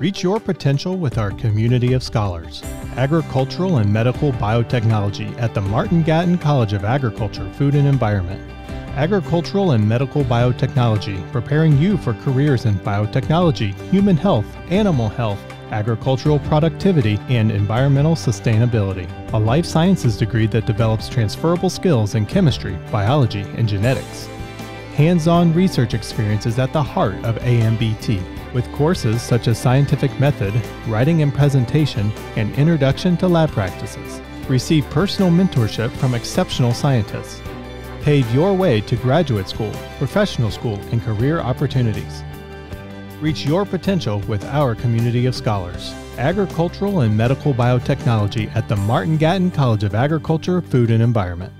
Reach your potential with our community of scholars. Agricultural and Medical Biotechnology at the Martin Gatton College of Agriculture, Food and Environment. Agricultural and Medical Biotechnology, preparing you for careers in biotechnology, human health, animal health, agricultural productivity, and environmental sustainability. A life sciences degree that develops transferable skills in chemistry, biology, and genetics. Hands on research experience is at the heart of AMBT with courses such as Scientific Method, Writing and Presentation, and Introduction to Lab Practices. Receive personal mentorship from exceptional scientists. Pave your way to graduate school, professional school, and career opportunities. Reach your potential with our community of scholars. Agricultural and Medical Biotechnology at the Martin Gatton College of Agriculture, Food and Environment.